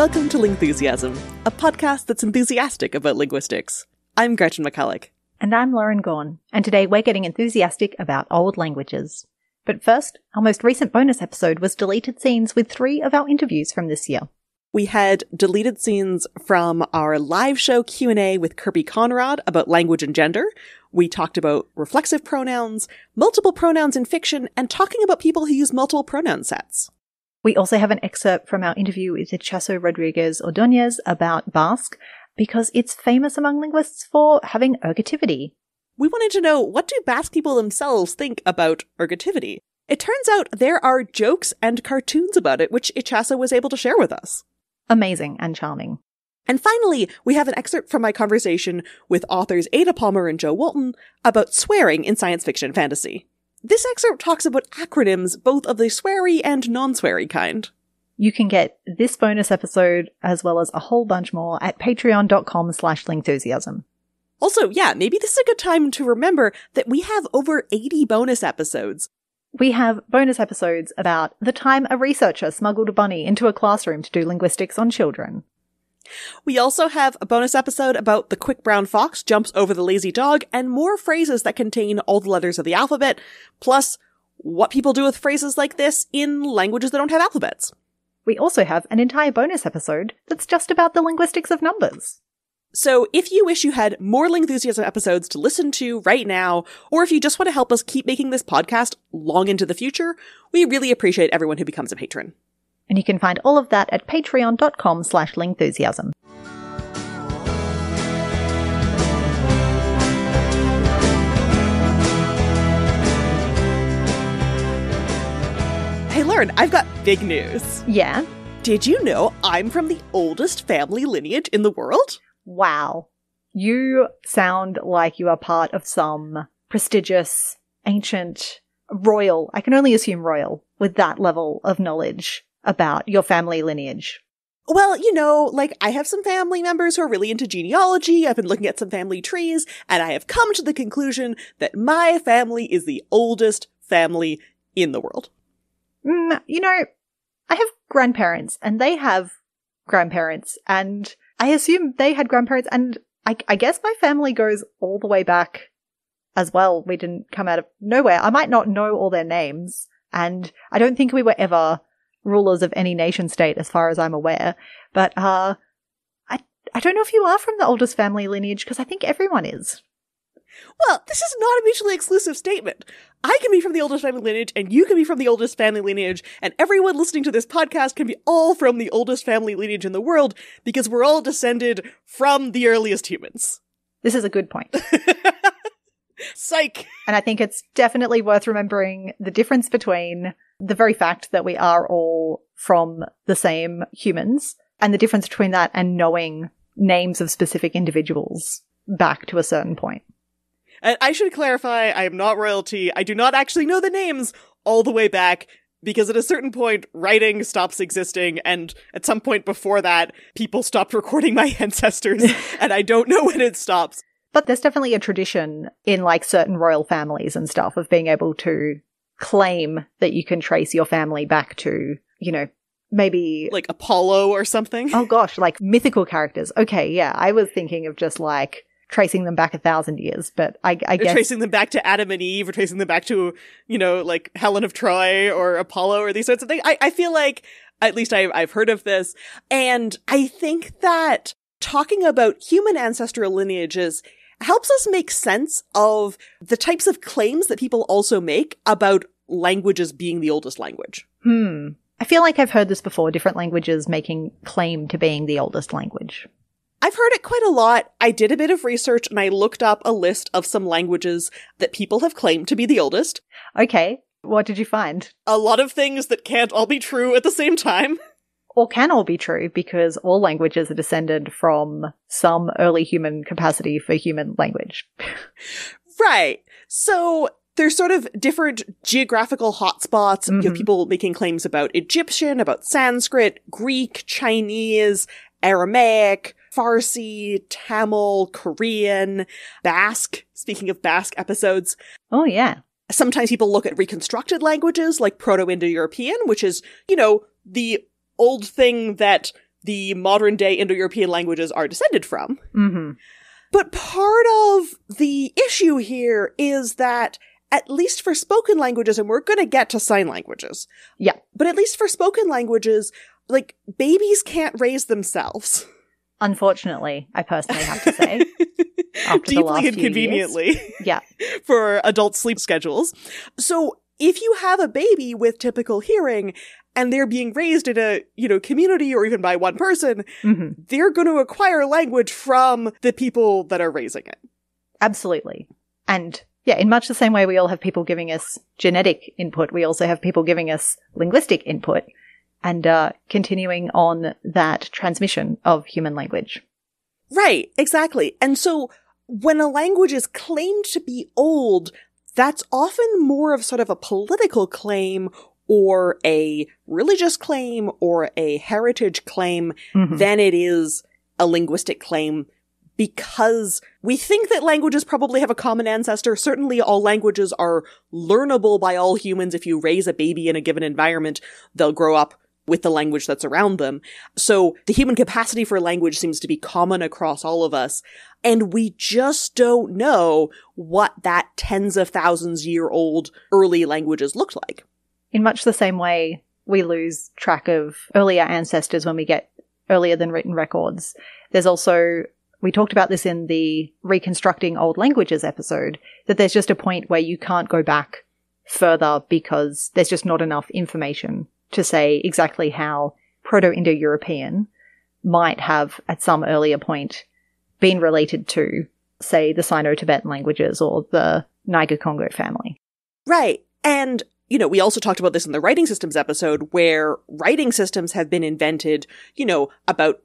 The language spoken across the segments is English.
Welcome to Lingthusiasm, a podcast that's enthusiastic about linguistics. I'm Gretchen McCulloch. And I'm Lauren Gawne, and today we're getting enthusiastic about old languages. But first, our most recent bonus episode was deleted scenes with three of our interviews from this year. We had deleted scenes from our live show Q&A with Kirby Conrod about language and gender. We talked about reflexive pronouns, multiple pronouns in fiction, and talking about people who use multiple pronoun sets. We also have an excerpt from our interview with Itxaso Rodriguez Ordonez about Basque, because it's famous among linguists for having ergativity. We wanted to know what do Basque people themselves think about ergativity? It turns out there are jokes and cartoons about it, which Itxaso was able to share with us amazing and charming. And finally, we have an excerpt from my conversation with authors Ada Palmer and Jo Walton about swearing in science fiction fantasy. This excerpt talks about acronyms, both of the sweary and non-sweary kind. You can get this bonus episode as well as a whole bunch more at patreon.com slash lingthusiasm. Also, yeah, maybe this is a good time to remember that we have over 80 bonus episodes. We have bonus episodes about the time a researcher smuggled a bunny into a classroom to do linguistics on children. We also have a bonus episode about the quick brown fox jumps over the lazy dog and more phrases that contain all the letters of the alphabet, plus what people do with phrases like this in languages that don't have alphabets. We also have an entire bonus episode that's just about the linguistics of numbers. So if you wish you had more Lingthusiasm episodes to listen to right now, or if you just want to help us keep making this podcast long into the future, we really appreciate everyone who becomes a patron. And you can find all of that at patreon.com slash lingthusiasm. Hey Lauren, I've got big news. Yeah? Did you know I'm from the oldest family lineage in the world? Wow. You sound like you are part of some prestigious, ancient, royal, I can only assume royal, with that level of knowledge about your family lineage. Well, you know, like I have some family members who are really into genealogy. I've been looking at some family trees and I have come to the conclusion that my family is the oldest family in the world. Mm, you know, I have grandparents and they have grandparents and I assume they had grandparents, and I, I guess my family goes all the way back as well. We didn't come out of nowhere. I might not know all their names, and I don't think we were ever rulers of any nation state as far as I'm aware. But, uh, I, I don't know if you are from the oldest family lineage, because I think everyone is. Well, this is not a mutually exclusive statement. I can be from the oldest family lineage, and you can be from the oldest family lineage, and everyone listening to this podcast can be all from the oldest family lineage in the world because we're all descended from the earliest humans. This is a good point. Psych. And I think it's definitely worth remembering the difference between the very fact that we are all from the same humans and the difference between that and knowing names of specific individuals back to a certain point. And I should clarify, I am not royalty. I do not actually know the names all the way back because at a certain point, writing stops existing, and at some point before that, people stopped recording my ancestors, and I don't know when it stops. But there's definitely a tradition in like certain royal families and stuff of being able to claim that you can trace your family back to, you know, maybe like Apollo or something. Oh gosh, like mythical characters. Okay, yeah, I was thinking of just like tracing them back a thousand years, but I, I guess tracing them back to Adam and Eve, or tracing them back to you know like Helen of Troy or Apollo or these sorts of things. I, I feel like at least I, I've heard of this, and I think that talking about human ancestral lineages helps us make sense of the types of claims that people also make about languages being the oldest language. Hmm. I feel like I've heard this before, different languages making claim to being the oldest language. I've heard it quite a lot. I did a bit of research and I looked up a list of some languages that people have claimed to be the oldest. Okay. What did you find? A lot of things that can't all be true at the same time. Or can all be true because all languages are descended from some early human capacity for human language. right. So there's sort of different geographical hotspots. Mm-hmm. You know, people making claims about Egyptian, about Sanskrit, Greek, Chinese, Aramaic, Farsi, Tamil, Korean, Basque. Speaking of Basque episodes. Oh, yeah. Sometimes people look at reconstructed languages like Proto Indo European, which is, you know, the old thing that the modern day Indo European languages are descended from. Mm-hmm. But part of the issue here is that at least for spoken languages, and we're going to get to sign languages. Yeah. But at least for spoken languages, like babies can't raise themselves. Unfortunately, I personally have to say. After the last Deeply inconveniently Yeah. for adult sleep schedules. So if you have a baby with typical hearing and they're being raised in a, you know, community or even by one person, hmm they're going to acquire language from the people that are raising it. Absolutely. And yeah, in much the same way we all have people giving us genetic input, we also have people giving us linguistic input and uh, continuing on that transmission of human language. Right, exactly. And so when a language is claimed to be old, that's often more of sort of a political claim or a religious claim or a heritage claim Mhm. than it is a linguistic claim because we think that languages probably have a common ancestor. Certainly all languages are learnable by all humans. If you raise a baby in a given environment, they'll grow up with the language that's around them. So the human capacity for language seems to be common across all of us. And we just don't know what that tens of thousands year old early languages looked like. In much the same way we lose track of earlier ancestors when we get earlier than written records. There's also, we talked about this in the reconstructing old languages episode, that there's just a point where you can't go back further because there's just not enough information to say exactly how Proto-Indo-European might have at some earlier point been related to, say, the Sino-Tibetan languages or the Niger-Congo family. Right. And, you know, we also talked about this in the writing systems episode where writing systems have been invented, you know, about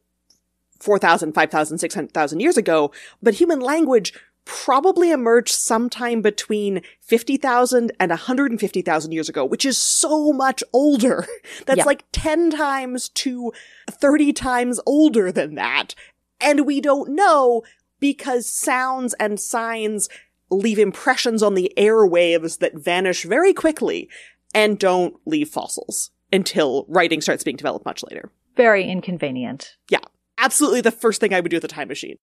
4,000, 5,000, 600,000 years ago, but human language probably emerged sometime between 50,000 and 150,000 years ago, which is so much older. That's Yeah. like 10 times to 30 times older than that. And we don't know because sounds and signs leave impressions on the airwaves that vanish very quickly and don't leave fossils until writing starts being developed much later. Very inconvenient. Yeah. Absolutely the first thing I would do with a time machine.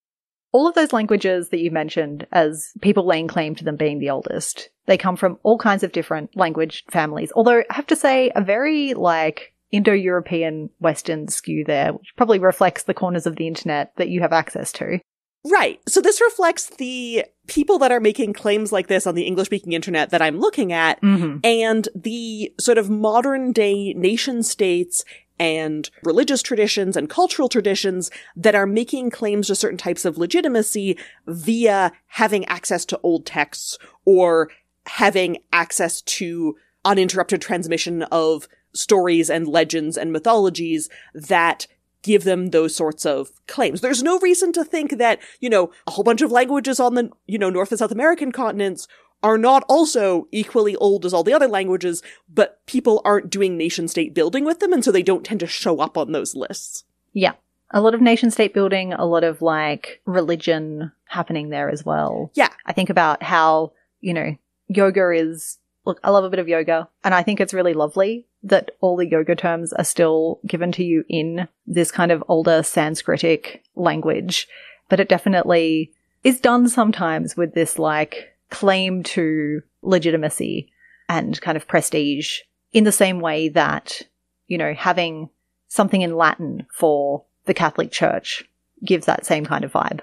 all of those languages that you mentioned as people laying claim to them being the oldest, they come from all kinds of different language families. Although I have to say, a very like Indo-European Western skew there, which probably reflects the corners of the internet that you have access to. Right. So this reflects the people that are making claims like this on the English speaking internet that I'm looking at Mm-hmm. and the sort of modern day nation states and religious traditions and cultural traditions that are making claims to certain types of legitimacy via having access to old texts or having access to uninterrupted transmission of stories and legends and mythologies that give them those sorts of claims. There's no reason to think that, you know, a whole bunch of languages on the, you know, North and South American continents are not also equally old as all the other languages, but people aren't doing nation state building with them, and so they don't tend to show up on those lists. Yeah. A lot of nation state building, a lot of like religion happening there as well. Yeah. I think about how, you know, yoga is, look, I love a bit of yoga and I think it's really lovely that all the yoga terms are still given to you in this kind of older Sanskritic language, but it definitely is done sometimes with this like claim to legitimacy and kind of prestige in the same way that, you know, having something in Latin for the Catholic Church gives that same kind of vibe.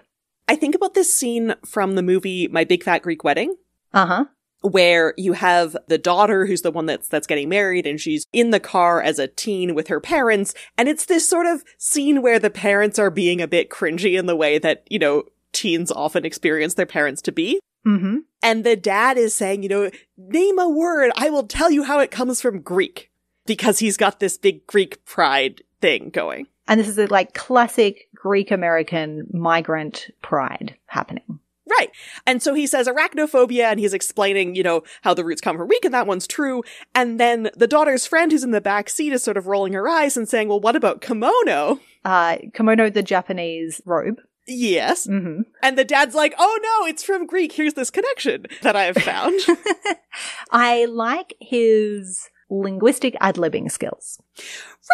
I think about this scene from the movie My Big Fat Greek Wedding, Uh huh. Where you have the daughter who's the one that's that's getting married and she's in the car as a teen with her parents and it's this sort of scene where the parents are being a bit cringy in the way that, you know, teens often experience their parents to be. Mm-hmm. And the dad is saying, you know, name a word. I will tell you how it comes from Greek because he's got this big Greek pride thing going. And this is a like classic Greek American migrant pride happening. Right. And so he says arachnophobia and he's explaining, you know, how the roots come from Greek and that one's true. And then the daughter's friend who's in the back seat is sort of rolling her eyes and saying, well, what about kimono? Uh, kimono, the Japanese robe. Yes. Mm-hmm. And the dad's like, oh no, it's from Greek. Here's this connection that I have found. I like his linguistic ad libbing skills.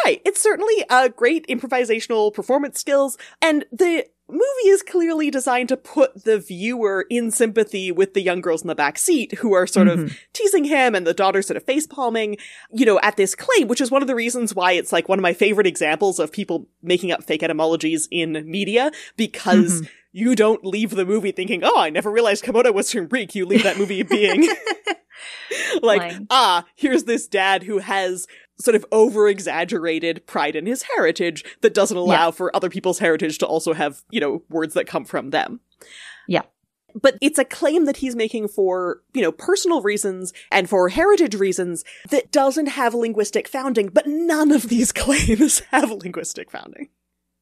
Right. It's certainly a great improvisational performance skills, and the movie is clearly designed to put the viewer in sympathy with the young girls in the back seat who are sort Mhm. of teasing him and the daughter sort of face palming, you know, at this claim, which is one of the reasons why it's like one of my favorite examples of people making up fake etymologies in media because Mhm. you don't leave the movie thinking, oh, I never realized Komodo was from Greek. You leave that movie being like, Like- ah, here's this dad who has sort of over exaggerated pride in his heritage that doesn't allow for other people's heritage to also have, you know, words that come from them. Yeah. But it's a claim that he's making for, you know, personal reasons and for heritage reasons that doesn't have linguistic founding, but none of these claims have linguistic founding.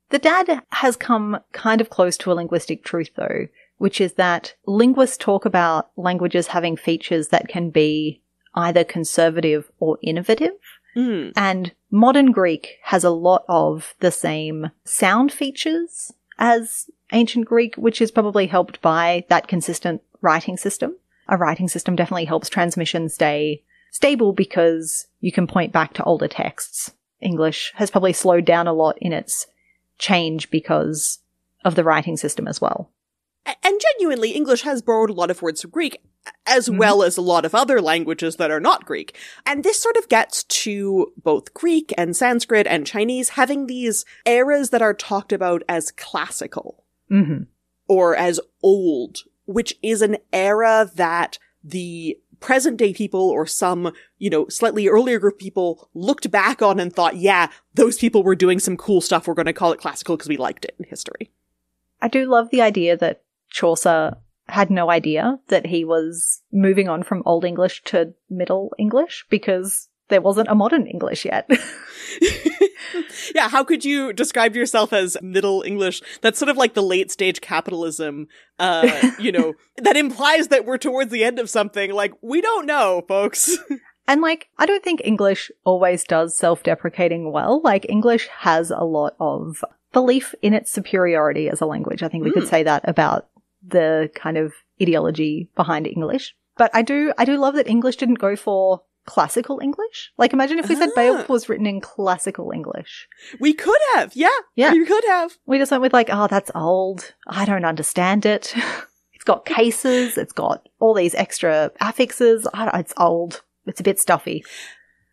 The dad has come kind of close to a linguistic truth, though, which is that linguists talk about languages having features that can be either conservative or innovative. Mm. And modern Greek has a lot of the same sound features as ancient Greek, which is probably helped by that consistent writing system. A writing system definitely helps transmission stay stable because you can point back to older texts. English has probably slowed down a lot in its change because of the writing system as well. And genuinely, English has borrowed a lot of words from Greek, as Mhm. well as a lot of other languages that are not Greek. And this sort of gets to both Greek and Sanskrit and Chinese having these eras that are talked about as classical Mm-hmm. or as old, which is an era that the present day people or some, you know, slightly earlier group of people looked back on and thought, yeah, those people were doing some cool stuff. We're going to call it classical because we liked it in history. I do love the idea that Chaucer had no idea that he was moving on from Old English to Middle English because there wasn't a modern English yet. yeah, how could you describe yourself as Middle English? That's sort of like the late stage capitalism, uh, you know, that implies that we're towards the end of something. Like, we don't know, folks. and like, I don't think English always does self deprecating well. Like, English has a lot of belief in its superiority as a language. I think we could Mm. say that about the kind of ideology behind English. But I do, I do love that English didn't go for classical English. Like, imagine if we said Ah. Beowulf was written in classical English. we could have, yeah. Yeah. You could have. We just went with like, oh, that's old. I don't understand it. it's got cases. It's got all these extra affixes. I don't- it's old. It's a bit stuffy.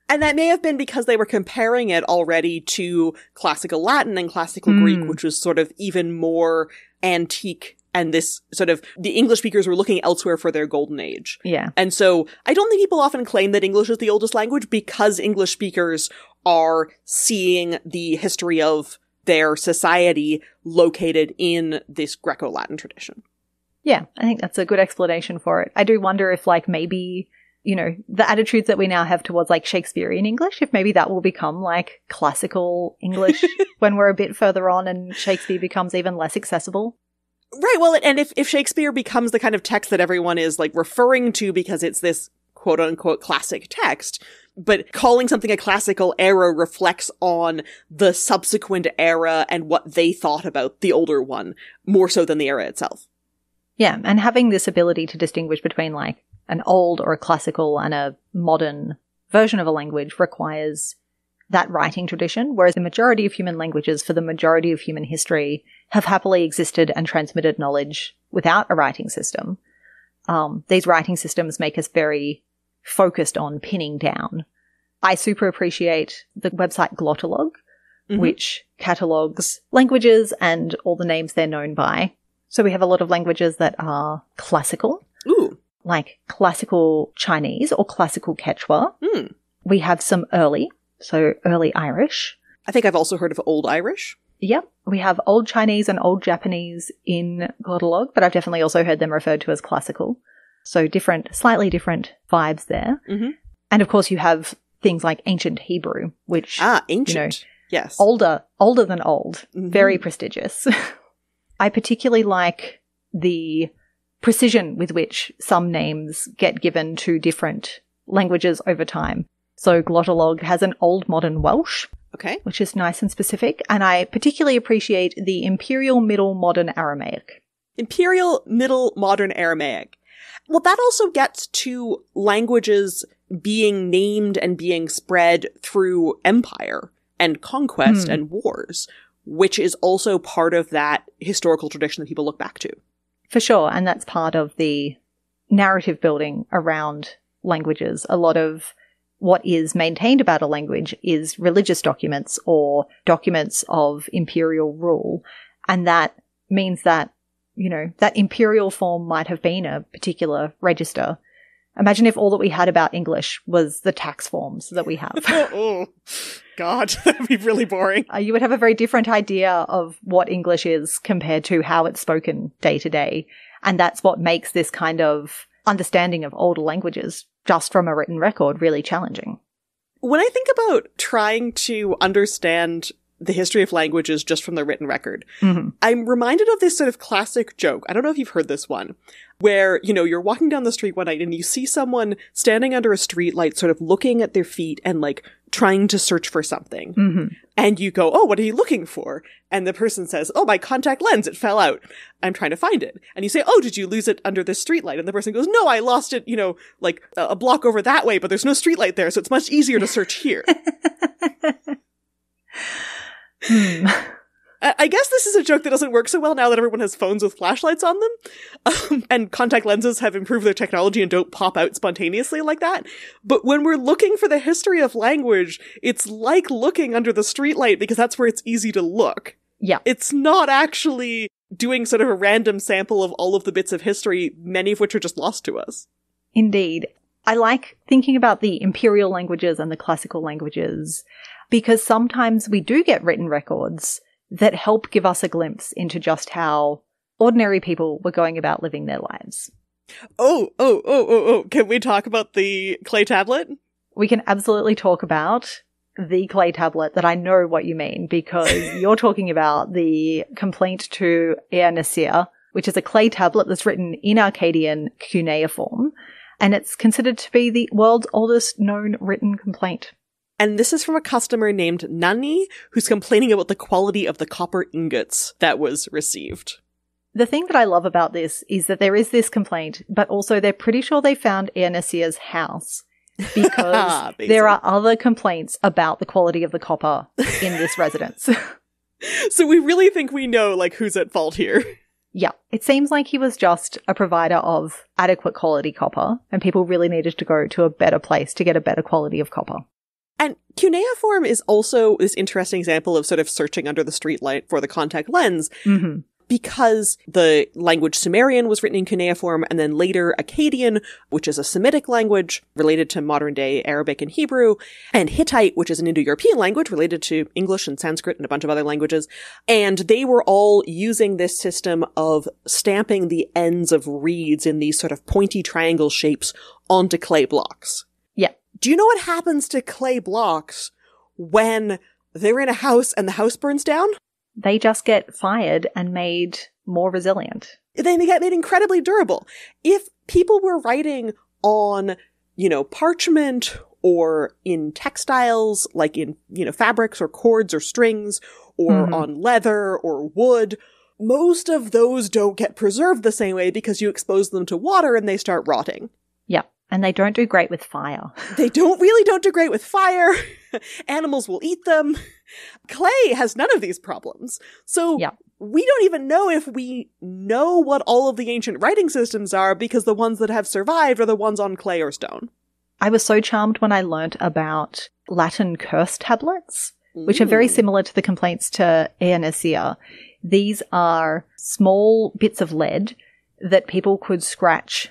And that may have been because they were comparing it already to classical Latin and classical Hmm. Greek, which was sort of even more antique. And this sort of, the English speakers were looking elsewhere for their golden age. Yeah. And so I don't think people often claim that English is the oldest language because English speakers are seeing the history of their society located in this Greco-Latin tradition. Yeah. I think that's a good explanation for it. I do wonder if like maybe, you know, the attitudes that we now have towards like Shakespearean English, if maybe that will become like classical English when we're a bit further on and Shakespeare becomes even less accessible. Right. Well, and if, if Shakespeare becomes the kind of text that everyone is like referring to because it's this quote unquote classic text, but calling something a classical era reflects on the subsequent era and what they thought about the older one more so than the era itself. Yeah, and having this ability to distinguish between like an old or a classical and a modern version of a language requires that writing tradition, whereas the majority of human languages for the majority of human history have happily existed and transmitted knowledge without a writing system. Um, these writing systems make us very focused on pinning down. I super appreciate the website Glottolog, Mhm. which catalogs languages and all the names they're known by. So we have a lot of languages that are classical, Ooh. like classical Chinese or classical Quechua. Hmm. We have some early, so early Irish. I think I've also heard of Old Irish. Yep. We have Old Chinese and Old Japanese in Glottolog, but I've definitely also heard them referred to as classical. So different, slightly different vibes there. Mhm. And of course you have things like ancient Hebrew, which Ah, ancient. yes. older, older than old, Mhm. very prestigious. I particularly like the precision with which some names get given to different languages over time. So Glottolog has an old modern Welsh, Okay. which is nice and specific, and I particularly appreciate the Imperial Middle Modern Aramaic. Imperial Middle Modern Aramaic. Well, that also gets to languages being named and being spread through empire and conquest Hmm. and wars, which is also part of that historical tradition that people look back to. For sure. And that's part of the narrative building around languages. A lot of what is maintained about a language is religious documents or documents of imperial rule. And that means that, you know, that imperial form might have been a particular register. Imagine if all that we had about English was the tax forms that we have. oh, God, that would be really boring. uh, you would have a very different idea of what English is compared to how it's spoken day to day. And that's what makes this kind of understanding of older languages just from a written record really challenging. When I think about trying to understand the history of languages just from the written record, Mhm. I'm reminded of this sort of classic joke. I don't know if you've heard this one, where, you know, you're walking down the street one night and you see someone standing under a street light, sort of looking at their feet and like trying to search for something. hmm And you go, Oh, what are you looking for? And the person says, Oh, my contact lens, it fell out. I'm trying to find it. And you say, Oh, did you lose it under the streetlight? And the person goes, No, I lost it, you know, like a a block over that way, but there's no streetlight there, so it's much easier to search here. Hmm. I I guess this is a joke that doesn't work so well now that everyone has phones with flashlights on them. Um, and contact lenses have improved their technology and don't pop out spontaneously like that. But when we're looking for the history of language, it's like looking under the streetlight because that's where it's easy to look. Yeah. It's not actually doing sort of a random sample of all of the bits of history, many of which are just lost to us. Indeed. I like thinking about the imperial languages and the classical languages because sometimes we do get written records that help give us a glimpse into just how ordinary people were going about living their lives. Oh, oh, oh, oh, oh. Can we talk about the clay tablet? We can absolutely talk about the clay tablet that I know what you mean because you're talking about the complaint to Ea-nasir, which is a clay tablet that's written in Akkadian cuneiform, and it's considered to be the world's oldest known written complaint. And this is from a customer named Nani, who's complaining about the quality of the copper ingots that was received. The thing that I love about this is that there is this complaint, but also they're pretty sure they found Ea-nasir's house because ah, there are other complaints about the quality of the copper in this residence. So we really think we know, like, who's at fault here. Yeah, it seems like he was just a provider of adequate quality copper, and people really needed to go to a better place to get a better quality of copper. And cuneiform is also this interesting example of sort of searching under the streetlight for the contact lens hmm because the language Sumerian was written in cuneiform and then later Akkadian, which is a Semitic language related to modern day Arabic and Hebrew, and Hittite, which is an Indo-European language related to English and Sanskrit and a bunch of other languages. And they were all using this system of stamping the ends of reeds in these sort of pointy triangle shapes onto clay blocks. Do you know what happens to clay blocks when they're in a house and the house burns down? They just get fired and made more resilient. they get made incredibly durable. If people were writing on, you know, parchment or in textiles, like in, you know, fabrics or cords or strings, or Mhm. on leather or wood, most of those don't get preserved the same way because you expose them to water and they start rotting. And they don't do great with fire. They don't really don't do great with fire. Animals will eat them. Clay has none of these problems. So Yeah. we don't even know if we know what all of the ancient writing systems are because the ones that have survived are the ones on clay or stone. I was so charmed when I learnt about Latin curse tablets, which are very mm. similar to the complaints to Ea-nasir. These are small bits of lead that people could scratch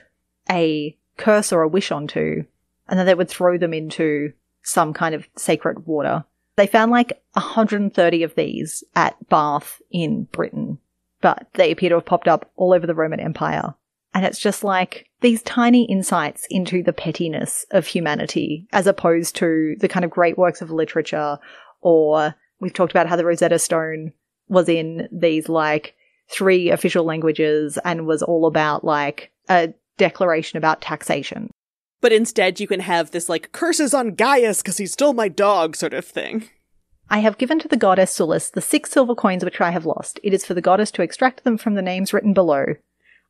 a curse or a wish onto, and then they would throw them into some kind of sacred water. They found like 130 of these at Bath in Britain, but they appear to have popped up all over the Roman Empire. And it's just like these tiny insights into the pettiness of humanity as opposed to the kind of great works of literature or we've talked about how the Rosetta Stone was in these like three official languages and was all about like a declaration about taxation. But instead, you can have this like curses on Gaius because he stole my dog sort of thing. I have given to the goddess Sulis the six silver coins which I have lost. It is for the goddess to extract them from the names written below.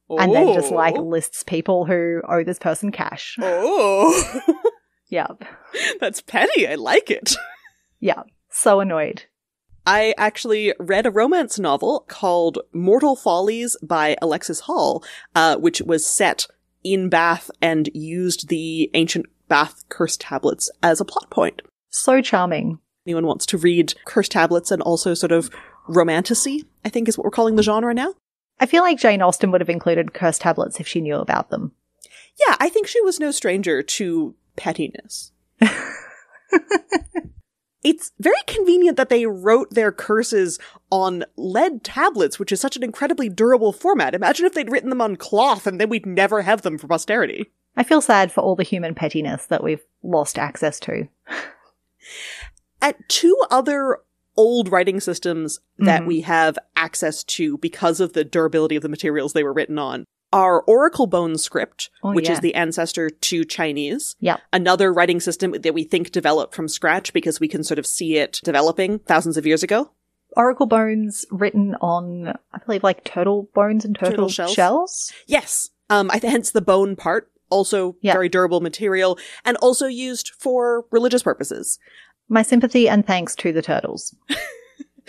And then just like Oh. lists people who owe this person cash. Oh. Yep. That's petty. I like it. Yeah. So annoyed. I actually read a romance novel called Mortal Follies by Alexis Hall, uh, which was set in Bath and used the ancient Bath curse tablets as a plot point. So charming. Anyone wants to read curse tablets and also sort of romantasy, I think is what we're calling the genre now. I feel like Jane Austen would have included curse tablets if she knew about them. Yeah, I think she was no stranger to pettiness. it's very convenient that they wrote their curses on lead tablets, which is such an incredibly durable format. Imagine if they'd written them on cloth and then we'd never have them for posterity. I feel sad for all the human pettiness that we've lost access to. At two other old writing systems that Mhm. we have access to because of the durability of the materials they were written on are Oracle Bone script, Oh, which is the ancestor to Chinese. Yep. Another writing system that we think developed from scratch because we can sort of see it developing thousands of years ago. Oracle bones written on, I believe, like turtle bones and turtle, Turtle shells? shells. Yes. Um, I th- hence the bone part, also Yeah. very durable material and also used for religious purposes. My sympathy and thanks to the turtles.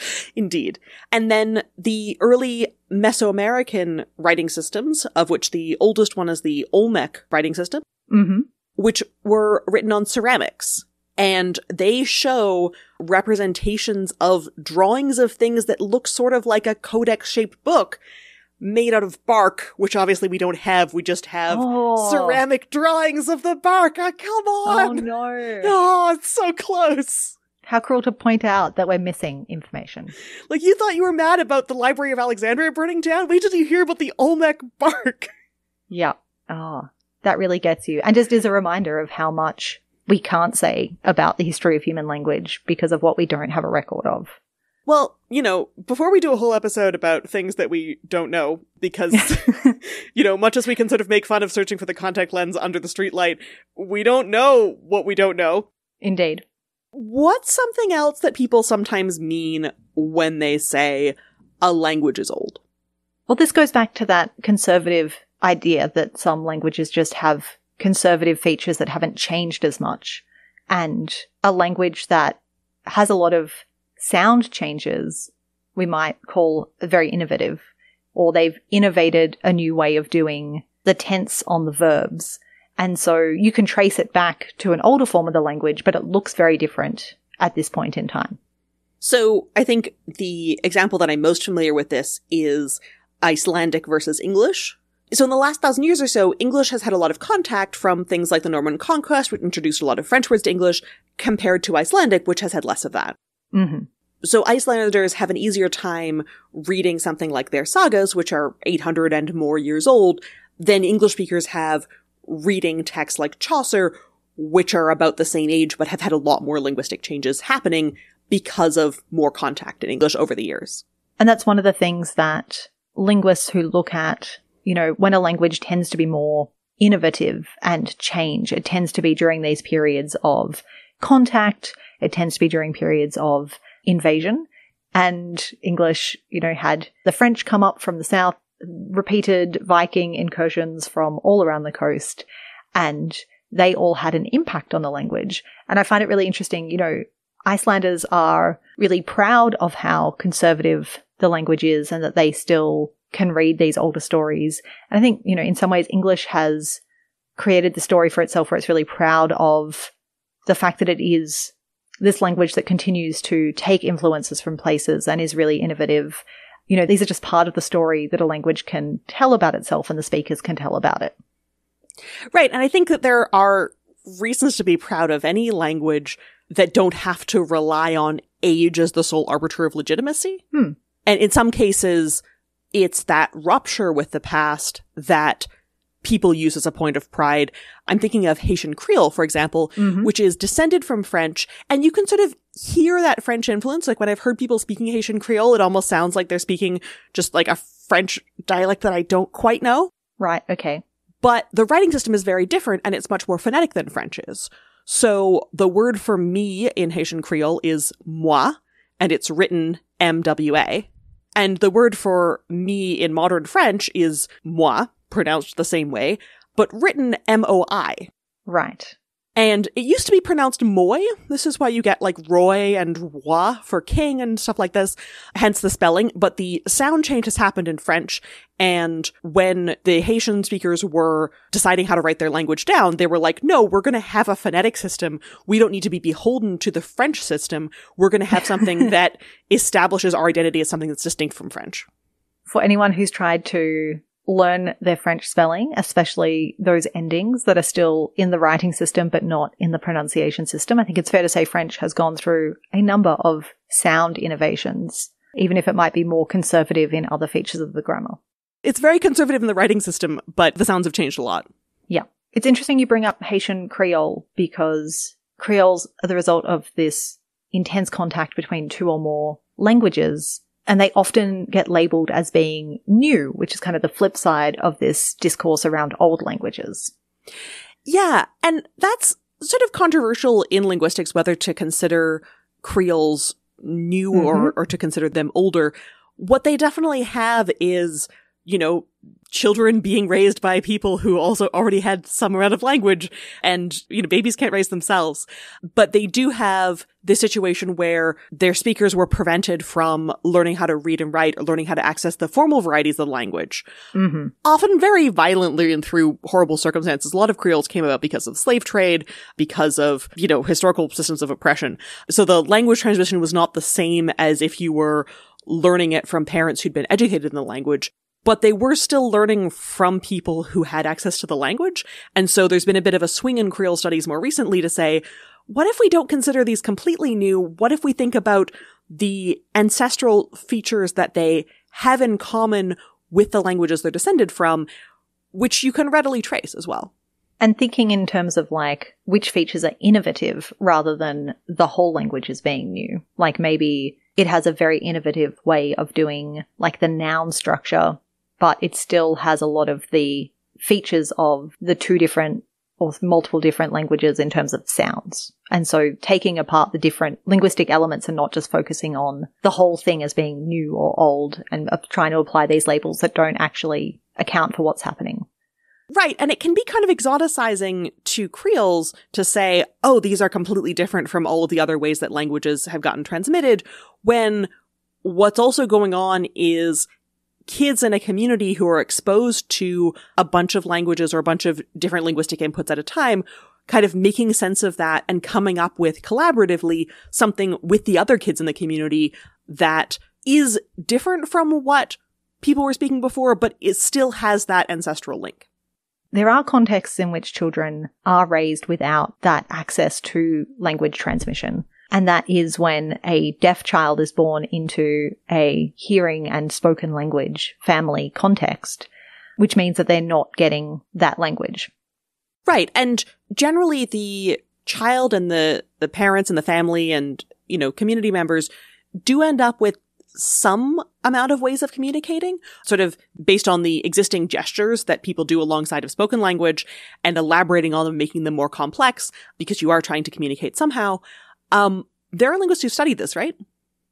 Indeed. And then the early Mesoamerican writing systems, of which the oldest one is the Olmec writing system, Mm-hmm. which were written on ceramics. And they show representations of drawings of things that look sort of like a codex shaped book made out of bark, which obviously we don't have. We just have Oh. ceramic drawings of the bark. Ah, come on. Oh no. Oh, it's so close. How cruel to point out that we're missing information. Like you thought you were mad about the Library of Alexandria burning down. Wait till you hear about the Olmec bark. Yeah. Oh, that really gets you. And just is a reminder of how much we can't say about the history of human language because of what we don't have a record of. Well, you know, before we do a whole episode about things that we don't know, because, you know, much as we can sort of make fun of searching for the contact lens under the streetlight, we don't know what we don't know. Indeed. What's something else that people sometimes mean when they say a language is old? Well, this goes back to that conservative idea that some languages just have conservative features that haven't changed as much. And a language that has a lot of sound changes, we might call very innovative, or they've innovated a new way of doing the tense on the verbs. And so you can trace it back to an older form of the language, but it looks very different at this point in time. So I think the example that I'm most familiar with this is Icelandic versus English. So in the last thousand years or so, English has had a lot of contact from things like the Norman Conquest, which introduced a lot of French words to English, compared to Icelandic, which has had less of that. hmm So Icelanders have an easier time reading something like their sagas, which are 800 and more years old, than English speakers have reading texts like Chaucer, which are about the same age but have had a lot more linguistic changes happening because of more contact in English over the years. And that's one of the things that linguists who look at, you know, when a language tends to be more innovative and change, it tends to be during these periods of contact, it tends to be during periods of invasion. And English, you know, had the French come up from the south, repeated Viking incursions from all around the coast, and they all had an impact on the language. And I find it really interesting, you know, Icelanders are really proud of how conservative the language is and that they still can read these older stories. And I think, you know, in some ways, English has created the story for itself where it's really proud of the fact that it is this language that continues to take influences from places and is really innovative. You know, these are just part of the story that a language can tell about itself and the speakers can tell about it. Right. And I think that there are reasons to be proud of any language that don't have to rely on age as the sole arbiter of legitimacy. Hmm. And in some cases, it's that rupture with the past that people use as a point of pride. I'm thinking of Haitian Creole, for example, Mhm. which is descended from French. And you can sort of hear that French influence. Like when I've heard people speaking Haitian Creole, it almost sounds like they're speaking just like a French dialect that I don't quite know. Right. Okay. But the writing system is very different and it's much more phonetic than French is. So the word for me in Haitian Creole is moi, and it's written MWA. And the word for me in modern French is moi, pronounced the same way, but written MOI. Right. And it used to be pronounced Moy. This is why you get like Roy and Roi for king and stuff like this, hence the spelling. But the sound change has happened in French. And when the Haitian speakers were deciding how to write their language down, they were like, no, we're going to have a phonetic system. We don't need to be beholden to the French system. We're going to have something that establishes our identity as something that's distinct from French. For anyone who's tried to learn their French spelling, especially those endings that are still in the writing system but not in the pronunciation system. I think it's fair to say French has gone through a number of sound innovations, even if it might be more conservative in other features of the grammar. It's very conservative in the writing system, but the sounds have changed a lot. Yeah. It's interesting you bring up Haitian Creole because Creoles are the result of this intense contact between two or more languages and they often get labeled as being new, which is kind of the flip side of this discourse around old languages. Yeah. And that's sort of controversial in linguistics, whether to consider Creoles new mm-hmm. or, or to consider them older. What they definitely have is, you know, children being raised by people who also already had some amount of language and, you know, babies can't raise themselves. But they do have this situation where their speakers were prevented from learning how to read and write or learning how to access the formal varieties of the language. Mm-hmm. Often very violently and through horrible circumstances. A lot of Creoles came about because of slave trade, because of, you know, historical systems of oppression. So the language transmission was not the same as if you were learning it from parents who'd been educated in the language but they were still learning from people who had access to the language. And so there's been a bit of a swing in Creole studies more recently to say, what if we don't consider these completely new? What if we think about the ancestral features that they have in common with the languages they're descended from, which you can readily trace as well? And thinking in terms of like which features are innovative rather than the whole language is being new. Like maybe it has a very innovative way of doing like the noun structure but it still has a lot of the features of the two different or multiple different languages in terms of sounds. And so taking apart the different linguistic elements and not just focusing on the whole thing as being new or old and trying to apply these labels that don't actually account for what's happening. Right. And it can be kind of exoticizing to Creoles to say, oh, these are completely different from all of the other ways that languages have gotten transmitted when what's also going on is kids in a community who are exposed to a bunch of languages or a bunch of different linguistic inputs at a time kind of making sense of that and coming up with collaboratively something with the other kids in the community that is different from what people were speaking before, but it still has that ancestral link. There are contexts in which children are raised without that access to language transmission. And that is when a deaf child is born into a hearing and spoken language family context, which means that they're not getting that language. Right. And generally the child and the, the parents and the family and, you know, community members do end up with some amount of ways of communicating, sort of based on the existing gestures that people do alongside of spoken language and elaborating on them, making them more complex because you are trying to communicate somehow. Um, there are linguists who study this, right?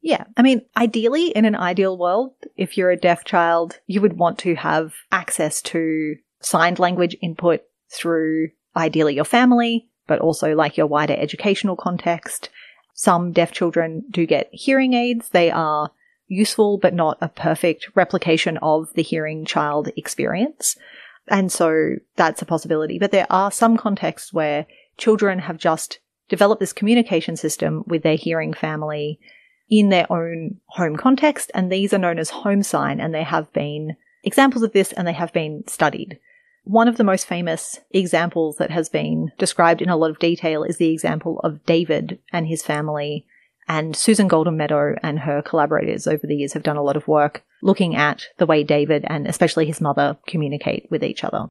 Yeah. I mean, ideally, in an ideal world, if you're a deaf child, you would want to have access to signed language input through ideally your family, but also like your wider educational context. Some deaf children do get hearing aids. They are useful, but not a perfect replication of the hearing child experience. And so that's a possibility. But there are some contexts where children have just develop this communication system with their hearing family in their own home context. And these are known as home sign. And there have been examples of this and they have been studied. One of the most famous examples that has been described in a lot of detail is the example of David and his family. And Susan Goldin-Meadow and her collaborators over the years have done a lot of work looking at the way David and especially his mother communicate with each other.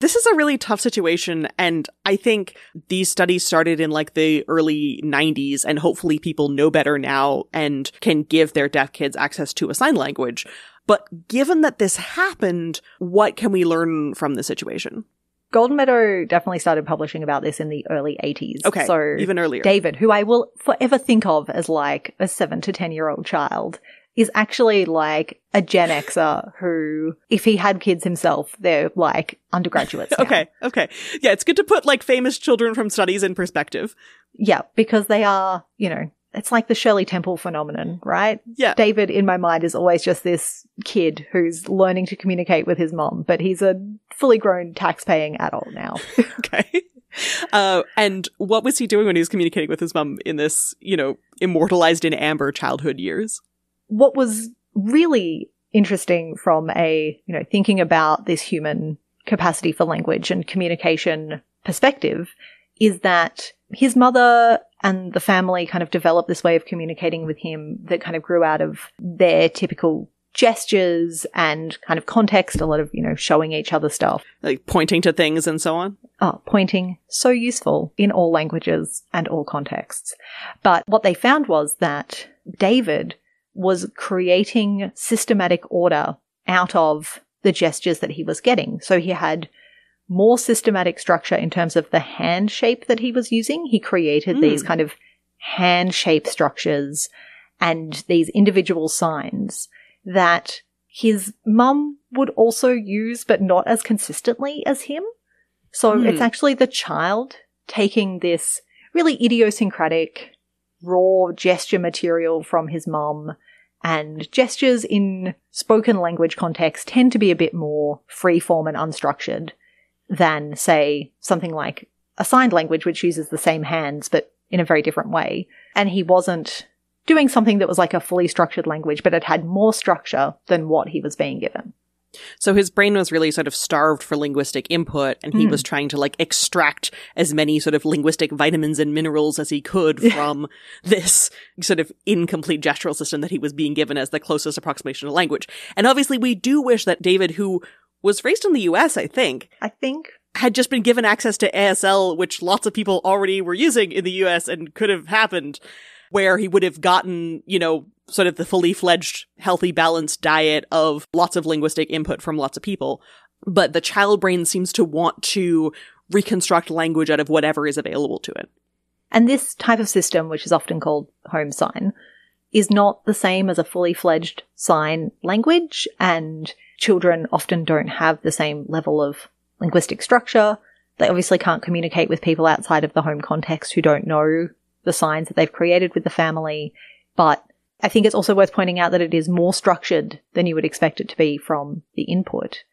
This is a really tough situation. And I think these studies started in like the early 90s, and hopefully people know better now and can give their deaf kids access to a sign language. But given that this happened, what can we learn from the situation? Goldin-Meadow definitely started publishing about this in the early 80s. Okay. So even earlier. David, who I will forever think of as like a seven to 10 year old child, is actually like a Gen Xer who, if he had kids himself, they're like undergraduates. Okay, okay. Yeah, it's good to put like famous children from studies in perspective. Yeah, because they are, you know, it's like the Shirley Temple phenomenon, right? Yeah. David, in my mind, is always just this kid who's learning to communicate with his mom, but he's a fully grown tax-paying adult now. Okay. Uh, and what was he doing when he was communicating with his mum in this, you know, immortalized in amber childhood years? What was really interesting from a, you know, thinking about this human capacity for language and communication perspective is that his mother and the family kind of developed this way of communicating with him that kind of grew out of their typical gestures and kind of context, a lot of, you know, showing each other stuff. Like pointing to things and so on? Oh, pointing, so useful in all languages and all contexts. But what they found was that David was creating systematic order out of the gestures that he was getting. So he had more systematic structure in terms of the hand shape that he was using. He created Mm. these kind of hand shape structures and these individual signs that his mum would also use, but not as consistently as him. So Hmm. it's actually the child taking this really idiosyncratic, raw gesture material from his mum. And gestures in spoken language context tend to be a bit more freeform and unstructured than, say, something like a signed language, which uses the same hands but in a very different way. And he wasn't doing something that was like a fully structured language, but it had more structure than what he was being given. So his brain was really sort of starved for linguistic input, and he Mm. was trying to like extract as many sort of linguistic vitamins and minerals as he could from this sort of incomplete gestural system that he was being given as the closest approximation to language. And obviously, we do wish that David, who was raised in the US, I think, I think. had just been given access to ASL, which lots of people already were using in the US and could have happened, where he would have gotten, you know, sort of the fully fledged, healthy, balanced diet of lots of linguistic input from lots of people. But the child brain seems to want to reconstruct language out of whatever is available to it. And this type of system, which is often called home sign, is not the same as a fully fledged sign language, and children often don't have the same level of linguistic structure. They obviously can't communicate with people outside of the home context who don't know the signs that they've created with the family. But I think it's also worth pointing out that it is more structured than you would expect it to be from the input.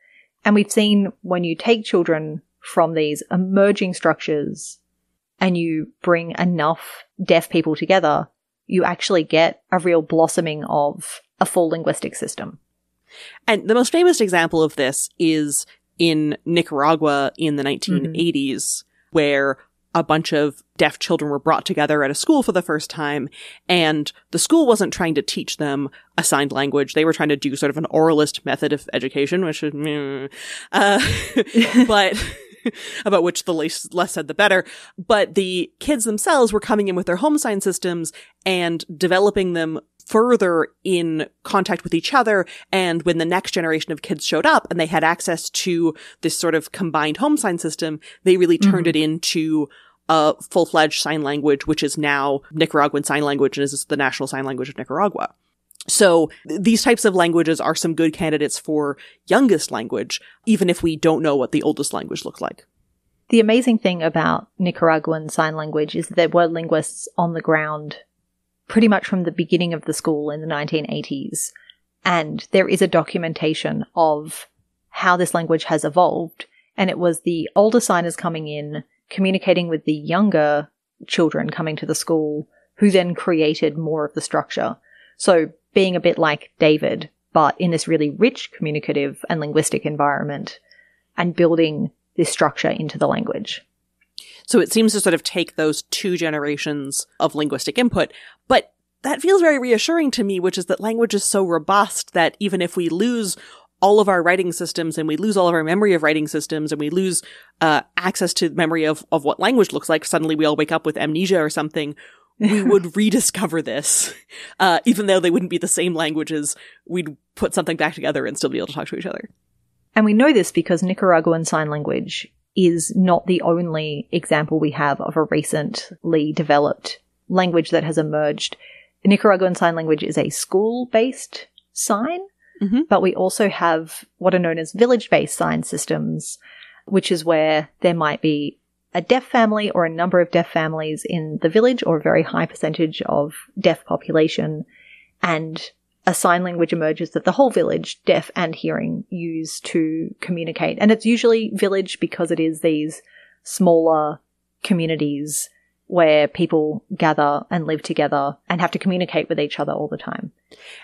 And we've seen when you take children from these emerging structures and you bring enough deaf people together, you actually get a real blossoming of a full linguistic system. And the most famous example of this is in Nicaragua in the mm-hmm. 1980s, where a bunch of deaf children were brought together at a school for the first time, and the school wasn't trying to teach them a signed language. They were trying to do sort of an oralist method of education, which is, uh, but about which the less, less said the better. But the kids themselves were coming in with their home sign systems and developing them further in contact with each other. And when the next generation of kids showed up and they had access to this sort of combined home sign system, they really turned it into a full-fledged sign language, which is now Nicaraguan Sign Language and is the national sign language of Nicaragua. So th- these types of languages are some good candidates for youngest language, even if we don't know what the oldest language looked like. The amazing thing about Nicaraguan Sign Language is that there were linguists on the ground pretty much from the beginning of the school in the 1980s. And there is a documentation of how this language has evolved. And it was the older signers coming in, communicating with the younger children coming to the school, who then created more of the structure. So being a bit like David, but in this really rich communicative and linguistic environment and building this structure into the language. So it seems to sort of take those two generations of linguistic input, but that feels very reassuring to me, which is that language is so robust that even if we lose all of our writing systems and we lose all of our memory of writing systems and we lose uh, access to memory of, of what language looks like, suddenly we all wake up with amnesia or something. we would rediscover this, uh, even though they wouldn't be the same languages. We'd put something back together and still be able to talk to each other. And we know this because Nicaraguan Sign Language is not the only example we have of a recently developed language that has emerged. Nicaraguan Sign Language is a school based sign, Mhm. but we also have what are known as village based sign systems, which is where there might be a deaf family or a number of deaf families in the village or a very high percentage of deaf population and a sign language emerges that the whole village, deaf and hearing, use to communicate. And it's usually village because it is these smaller communities where people gather and live together and have to communicate with each other all the time.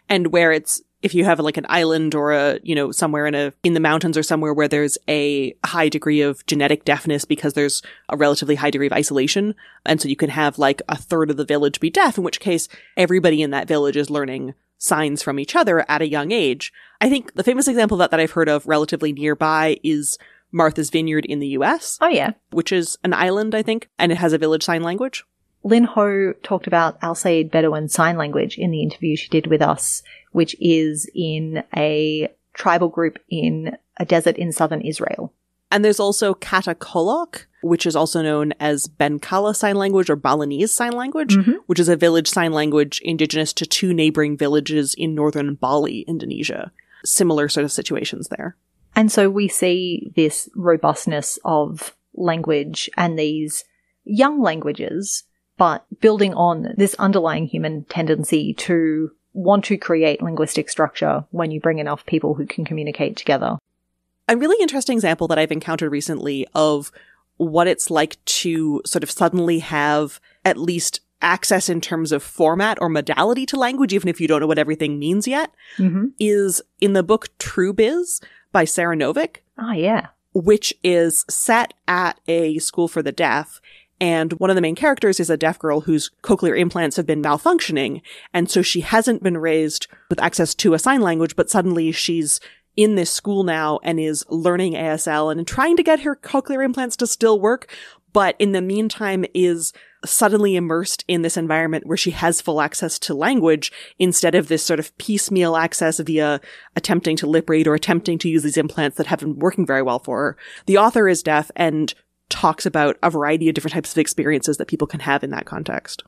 and where it's if you have like an island or a you know somewhere in a in the mountains or somewhere where there's a high degree of genetic deafness because there's a relatively high degree of isolation and so you can have like a third of the village be deaf in which case everybody in that village is learning signs from each other at a young age i think the famous example of that that i've heard of relatively nearby is martha's vineyard in the us Oh yeah. which is an island i think and it has a village sign language Lynn Hou talked about Al-Sayyid Bedouin Sign Language in the interview she did with us, which is in a tribal group in a desert in southern Israel. And there's also Kata Kolok, which is also known as Bengkala Sign Language or Balinese Sign Language, Mhm. which is a village sign language indigenous to two neighboring villages in northern Bali, Indonesia. Similar sort of situations there. And so we see this robustness of language and these young languages, but building on this underlying human tendency to want to create linguistic structure when you bring enough people who can communicate together. A really interesting example that I've encountered recently of what it's like to sort of suddenly have at least access in terms of format or modality to language, even if you don't know what everything means yet, Mm-hmm. is in the book True Biz by Sara Novic. Oh, yeah. which is set at a school for the deaf. And one of the main characters is a deaf girl whose cochlear implants have been malfunctioning. And so she hasn't been raised with access to a sign language, but suddenly she's in this school now and is learning ASL and trying to get her cochlear implants to still work. But in the meantime is suddenly immersed in this environment where she has full access to language instead of this sort of piecemeal access via attempting to lip read or attempting to use these implants that haven't been working very well for her. The author is deaf and talks about a variety of different types of experiences that people can have in that context.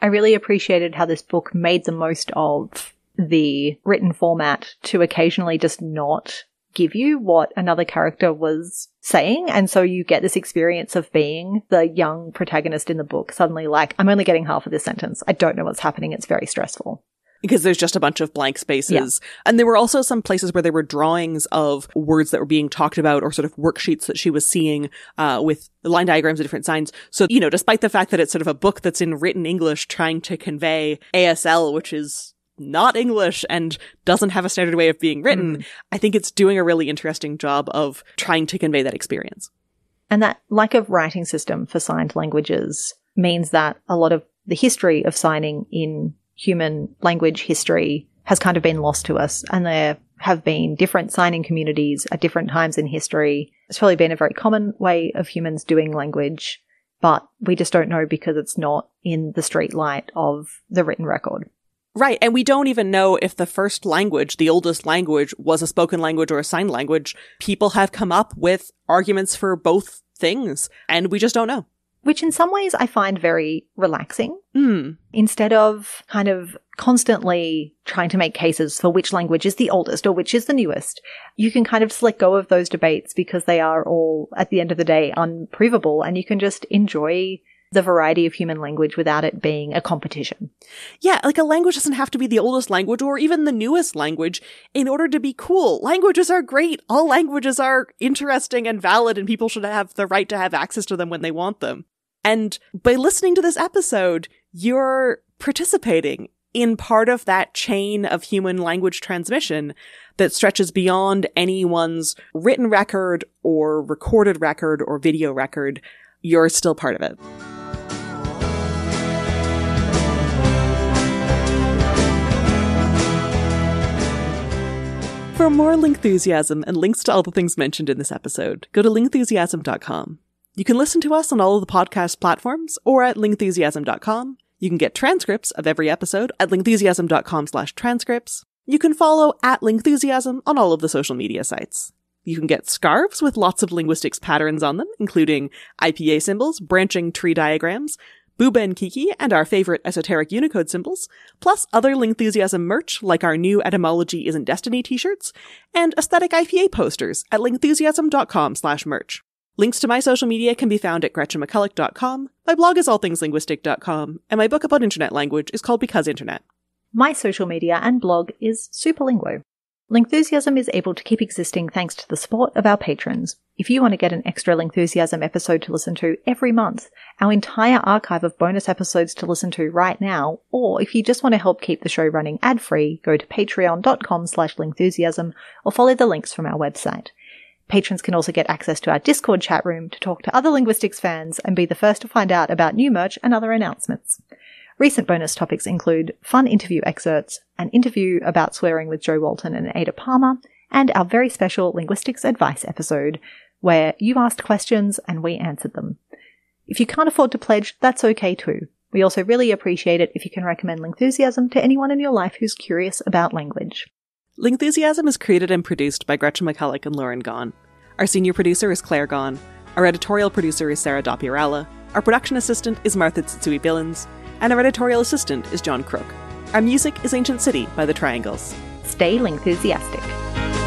I really appreciated how this book made the most of the written format to occasionally just not give you what another character was saying. And so you get this experience of being the young protagonist in the book, suddenly like, I'm only getting half of this sentence. I don't know what's happening. It's very stressful. Because there's just a bunch of blank spaces. And there were also some places where there were drawings of words that were being talked about or sort of worksheets that she was seeing uh, with line diagrams of different signs. So, you know, despite the fact that it's sort of a book that's in written English trying to convey ASL, which is not English and doesn't have a standard way of being written, I think it's doing a really interesting job of trying to convey that experience. And that lack of writing system for signed languages means that a lot of the history of signing in human language history has kind of been lost to us. And there have been different signing communities at different times in history. It's probably been a very common way of humans doing language, but we just don't know because it's not in the street light of the written record. Right. And we don't even know if the first language, the oldest language, was a spoken language or a sign language. People have come up with arguments for both things, and we just don't know. Which in some ways I find very relaxing. Hmm. instead of kind of constantly trying to make cases for which language is the oldest or which is the newest, you can kind of just let go of those debates because they are all, at the end of the day, unprovable and you can just enjoy the variety of human language without it being a competition. Yeah, like a language doesn't have to be the oldest language or even the newest language in order to be cool. Languages are great. All languages are interesting and valid, and people should have the right to have access to them when they want them. And by listening to this episode, you're participating in part of that chain of human language transmission that stretches beyond anyone's written record or recorded record or video record. You're still part of it. For more Lingthusiasm and links to all the things mentioned in this episode, go to lingthusiasm.com. You can listen to us on all of the podcast platforms or at lingthusiasm.com. You can get transcripts of every episode at lingthusiasm.com slash transcripts. You can follow at Lingthusiasm on all of the social media sites. You can get scarves with lots of linguistics patterns on them, including IPA symbols, branching tree diagrams, Bouba and Kiki and our favorite esoteric Unicode symbols, plus other Lingthusiasm merch like our new Etymology Isn't Destiny t-shirts, and aesthetic IPA posters at lingthusiasm.com slash merch. Links to my social media can be found at gretchenmcculloch.com, my blog is allthingslinguistic.com, and my book about internet language is called Because Internet. My social media and blog is Superlinguo. Lingthusiasm is able to keep existing thanks to the support of our patrons. If you want to get an extra Lingthusiasm episode to listen to every month, our entire archive of bonus episodes to listen to right now, or if you just want to help keep the show running ad-free, go to patreon.com slash lingthusiasm or follow the links from our website. Patrons can also get access to our Discord chat room to talk to other linguistics fans and be the first to find out about new merch and other announcements. Recent bonus topics include fun interview excerpts, an interview about swearing with Jo Walton and Ada Palmer, and our very special linguistics advice episode, where you asked questions and we answered them. If you can't afford to pledge, that's okay too. We also really appreciate it if you can recommend Lingthusiasm to anyone in your life who's curious about language. Lingthusiasm is created and produced by Gretchen McCulloch and Lauren Gawne. Our senior producer is Claire Gawne. Our editorial producer is Sarah Dopierala. Our production assistant is Martha Tsutsui Billins and our editorial assistant is Jon Kruk. Our music is Ancient City by The Triangles. Stay Lingthusiastic.